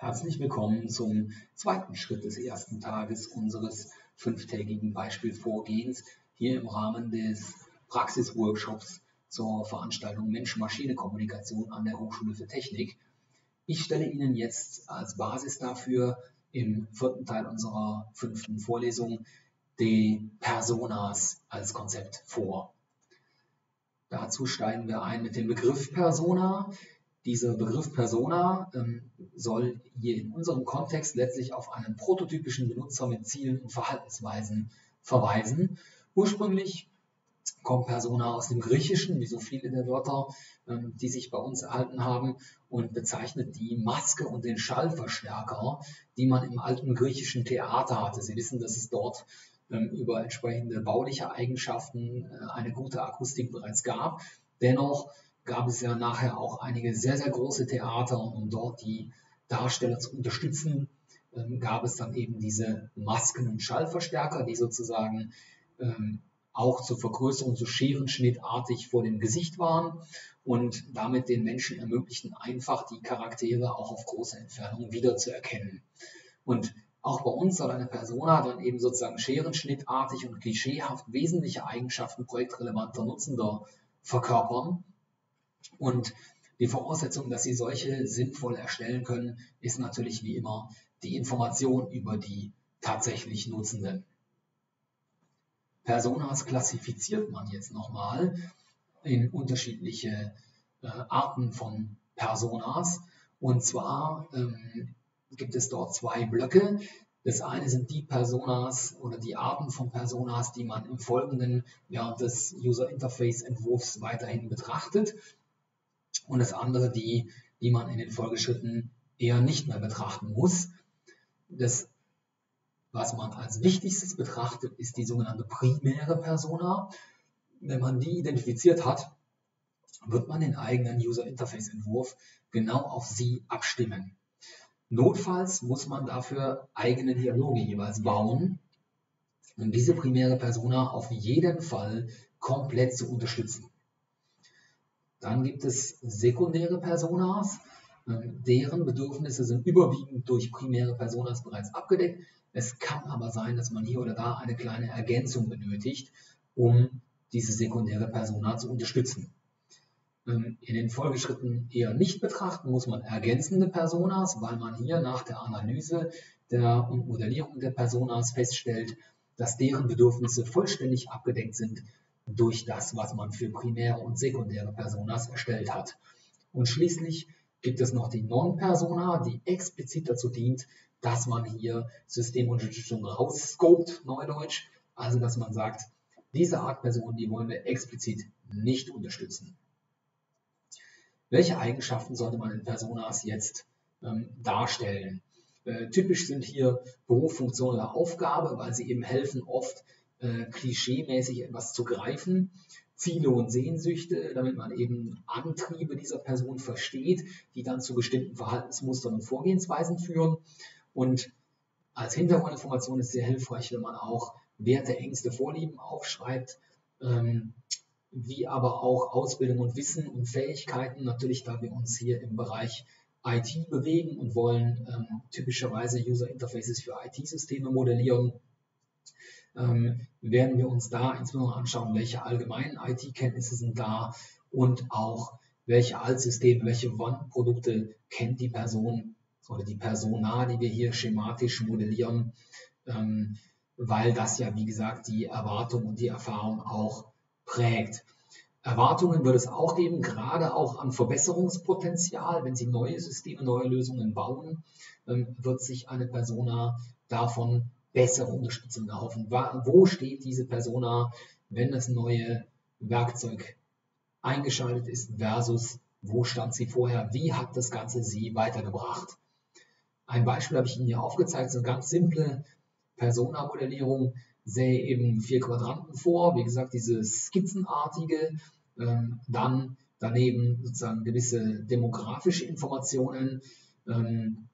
Herzlich willkommen zum zweiten Schritt des ersten Tages unseres fünftägigen Beispielvorgehens hier im Rahmen des Praxisworkshops zur Veranstaltung Mensch-Maschine-Kommunikation an der Hochschule für Technik. Ich stelle Ihnen jetzt als Basis dafür im vierten Teil unserer fünften Vorlesung die Personas als Konzept vor. Dazu steigen wir ein mit dem Begriff Persona. Dieser Begriff Persona ähm, soll hier in unserem Kontext letztlich auf einen prototypischen Benutzer mit Zielen und Verhaltensweisen verweisen. Ursprünglich kommt Persona aus dem Griechischen, wie so viele der Wörter, ähm, die sich bei uns erhalten haben, und bezeichnet die Maske und den Schallverstärker, die man im alten griechischen Theater hatte. Sie wissen, dass es dort ähm, über entsprechende bauliche Eigenschaften äh, eine gute Akustik bereits gab. Dennoch gab es ja nachher auch einige sehr, sehr große Theater und um dort die Darsteller zu unterstützen, ähm, gab es dann eben diese Masken- und Schallverstärker, die sozusagen ähm, auch zur Vergrößerung so scherenschnittartig vor dem Gesicht waren und damit den Menschen ermöglichten, einfach die Charaktere auch auf große Entfernungen wiederzuerkennen. Und auch bei uns soll eine Persona dann eben sozusagen scherenschnittartig und klischeehaft wesentliche Eigenschaften projektrelevanter Nutzender verkörpern. Und die Voraussetzung, dass Sie solche sinnvoll erstellen können, ist natürlich wie immer die Information über die tatsächlich Nutzenden. Personas klassifiziert man jetzt nochmal in unterschiedliche äh, Arten von Personas. Und zwar ähm, gibt es dort zwei Blöcke. Das eine sind die Personas oder die Arten von Personas, die man im Folgenden während des User Interface Entwurfs weiterhin betrachtet. Und das andere die, die man in den Folgeschritten eher nicht mehr betrachten muss. Das, was man als wichtigstes betrachtet, ist die sogenannte primäre Persona. Wenn man die identifiziert hat, wird man den eigenen User Interface Entwurf genau auf sie abstimmen. Notfalls muss man dafür eigene Dialoge jeweils bauen, um diese primäre Persona auf jeden Fall komplett zu unterstützen. Dann gibt es sekundäre Personas, ähm, deren Bedürfnisse sind überwiegend durch primäre Personas bereits abgedeckt. Es kann aber sein, dass man hier oder da eine kleine Ergänzung benötigt, um diese sekundäre Persona zu unterstützen. Ähm, in den Folgeschritten eher nicht betrachten, muss man ergänzende Personas, weil man hier nach der Analyse der und Modellierung der Personas feststellt, dass deren Bedürfnisse vollständig abgedeckt sind durch das, was man für primäre und sekundäre Personas erstellt hat. Und schließlich gibt es noch die Non-Persona, die explizit dazu dient, dass man hier Systemunterstützung rausscoped, neudeutsch, also dass man sagt, diese Art Person, die wollen wir explizit nicht unterstützen. Welche Eigenschaften sollte man in Personas jetzt ähm, darstellen? Äh, typisch sind hier Beruf, Funktion oder Aufgabe, weil sie eben helfen, oft äh, klischeemäßig etwas zu greifen. Ziele und Sehnsüchte, damit man eben Antriebe dieser Person versteht, die dann zu bestimmten Verhaltensmustern und Vorgehensweisen führen. Und als Hintergrundinformation ist sehr hilfreich, wenn man auch Werte, Ängste, Vorlieben aufschreibt. Ähm, wie aber auch Ausbildung und Wissen und Fähigkeiten, natürlich da wir uns hier im Bereich IT bewegen und wollen ähm, typischerweise User Interfaces für IT-Systeme modellieren, ähm, werden wir uns da insbesondere anschauen, welche allgemeinen IT-Kenntnisse sind da und auch welche Altsysteme, welche Wandprodukte kennt die Person oder die Persona, die wir hier schematisch modellieren, ähm, weil das ja, wie gesagt, die Erwartung und die Erfahrung auch prägt. Erwartungen wird es auch geben, gerade auch an Verbesserungspotenzial. Wenn Sie neue Systeme, neue Lösungen bauen, ähm, wird sich eine Persona davon bessere Unterstützung erhoffen. Wo steht diese Persona, wenn das neue Werkzeug eingeschaltet ist versus wo stand sie vorher, wie hat das Ganze sie weitergebracht. Ein Beispiel habe ich Ihnen hier aufgezeigt, so eine ganz simple Persona-Modellierung sehe eben vier Quadranten vor, wie gesagt, diese skizzenartige, ähm, dann daneben sozusagen gewisse demografische Informationen, ähm,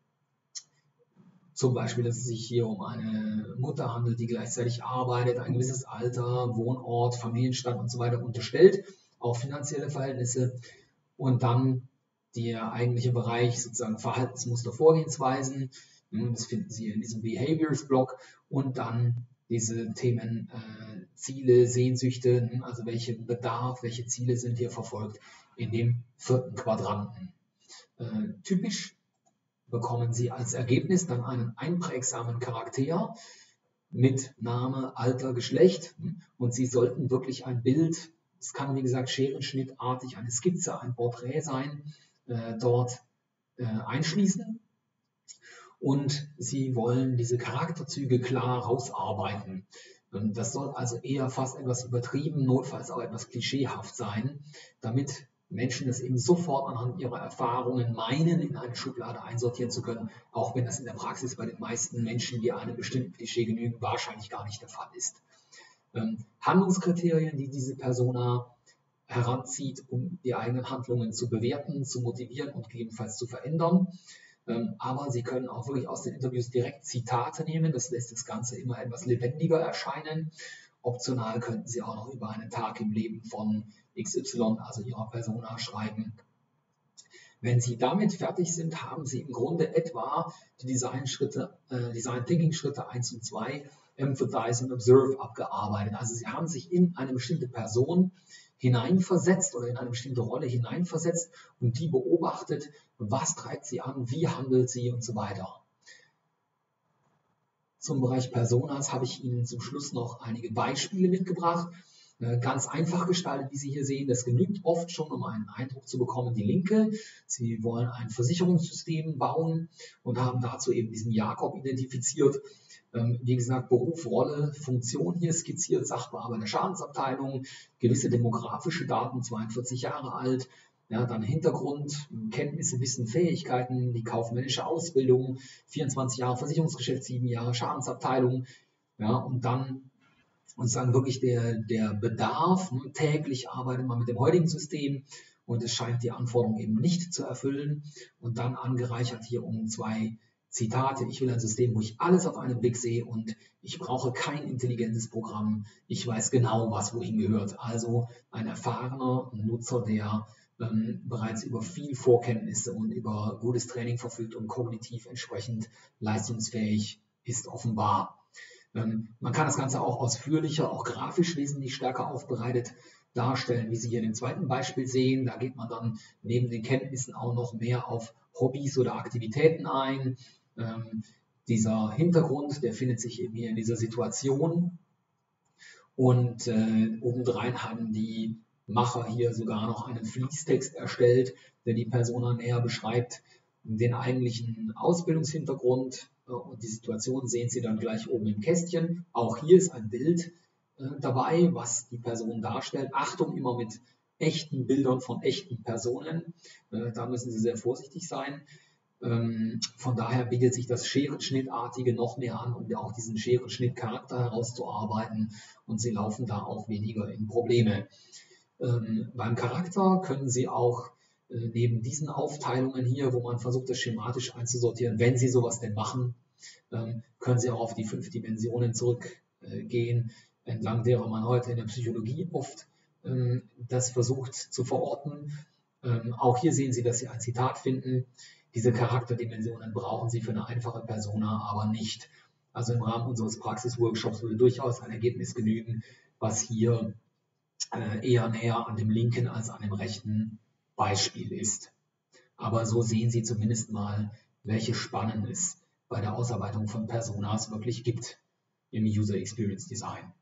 zum Beispiel, dass es sich hier um eine Mutter handelt, die gleichzeitig arbeitet, ein gewisses Alter, Wohnort, Familienstand und so weiter unterstellt, auch finanzielle Verhältnisse und dann der eigentliche Bereich sozusagen Verhaltensmuster, Vorgehensweisen. Das finden Sie in diesem Behaviors-Block und dann diese Themen äh, Ziele, Sehnsüchte, also welche Bedarf, welche Ziele sind hier verfolgt in dem vierten Quadranten. Äh, typisch bekommen Sie als Ergebnis dann einen einprägsamen Charakter mit Name, Alter, Geschlecht und Sie sollten wirklich ein Bild, es kann wie gesagt scherenschnittartig eine Skizze, ein Porträt sein, äh, dort äh, einschließen und Sie wollen diese Charakterzüge klar rausarbeiten. Das soll also eher fast etwas übertrieben, notfalls auch etwas klischeehaft sein, damit Menschen es eben sofort anhand ihrer Erfahrungen meinen, in eine Schublade einsortieren zu können, auch wenn das in der Praxis bei den meisten Menschen, die einem bestimmten Klischee genügen, wahrscheinlich gar nicht der Fall ist. Ähm, Handlungskriterien, die diese Persona heranzieht, um die eigenen Handlungen zu bewerten, zu motivieren und gegebenenfalls zu verändern. Ähm, aber Sie können auch wirklich aus den Interviews direkt Zitate nehmen. Das lässt das Ganze immer etwas lebendiger erscheinen. Optional könnten Sie auch noch über einen Tag im Leben von XY, also Ihrer Persona, schreiben. Wenn Sie damit fertig sind, haben Sie im Grunde etwa die Design-Schritte, äh, Design-Thinking-Schritte 1 und 2, Empathize und Observe abgearbeitet. Also Sie haben sich in eine bestimmte Person hineinversetzt oder in eine bestimmte Rolle hineinversetzt und die beobachtet, was treibt sie an, wie handelt sie und so weiter. Zum Bereich Personas habe ich Ihnen zum Schluss noch einige Beispiele mitgebracht. Äh, ganz einfach gestaltet, wie Sie hier sehen. Das genügt oft schon, um einen Eindruck zu bekommen. Die Linke, Sie wollen ein Versicherungssystem bauen und haben dazu eben diesen Jakob identifiziert. Ähm, wie gesagt, Beruf, Rolle, Funktion hier skizziert, Sachbearbeiter Schadensabteilung, gewisse demografische Daten, 42 Jahre alt, ja, dann Hintergrund, Kenntnisse, Wissen, Fähigkeiten, die kaufmännische Ausbildung, 24 Jahre Versicherungsgeschäft, 7 Jahre Schadensabteilung, ja, und dann und sagen wirklich der, der Bedarf, ne, täglich arbeitet man mit dem heutigen System und es scheint die Anforderungen eben nicht zu erfüllen und dann angereichert hier um zwei Zitate, ich will ein System, wo ich alles auf einen Blick sehe und ich brauche kein intelligentes Programm. Ich weiß genau, was wohin gehört. Also ein erfahrener Nutzer, der ähm, bereits über viel Vorkenntnisse und über gutes Training verfügt und kognitiv entsprechend leistungsfähig ist offenbar. Ähm, man kann das Ganze auch ausführlicher, auch grafisch wesentlich stärker aufbereitet darstellen, wie Sie hier in dem zweiten Beispiel sehen. Da geht man dann neben den Kenntnissen auch noch mehr auf Hobbys oder Aktivitäten ein. Ähm, dieser Hintergrund, der findet sich eben hier in dieser Situation. Und äh, obendrein haben die Macher hier sogar noch einen Fließtext erstellt, der die Persona näher beschreibt. Den eigentlichen Ausbildungshintergrund äh, und die Situation sehen Sie dann gleich oben im Kästchen. Auch hier ist ein Bild äh, dabei, was die Person darstellt. Achtung immer mit echten Bildern von echten Personen. Äh, da müssen Sie sehr vorsichtig sein. Ähm, von daher bietet sich das Scherenschnittartige noch mehr an, um auch diesen Scherenschnittcharakter herauszuarbeiten und Sie laufen da auch weniger in Probleme. Ähm, beim Charakter können Sie auch neben diesen Aufteilungen hier, wo man versucht, das schematisch einzusortieren, wenn Sie sowas denn machen, ähm, können Sie auch auf die fünf Dimensionen zurückgehen, äh, entlang derer man heute in der Psychologie oft ähm, das versucht zu verorten. Ähm, auch hier sehen Sie, dass Sie ein Zitat finden. Diese Charakterdimensionen brauchen Sie für eine einfache Persona aber nicht. Also im Rahmen unseres Praxisworkshops würde durchaus ein Ergebnis genügen, was hier äh, eher näher an dem linken als an dem rechten Beispiel ist. Aber so sehen Sie zumindest mal, welche Spannen es bei der Ausarbeitung von Personas wirklich gibt im User Experience Design.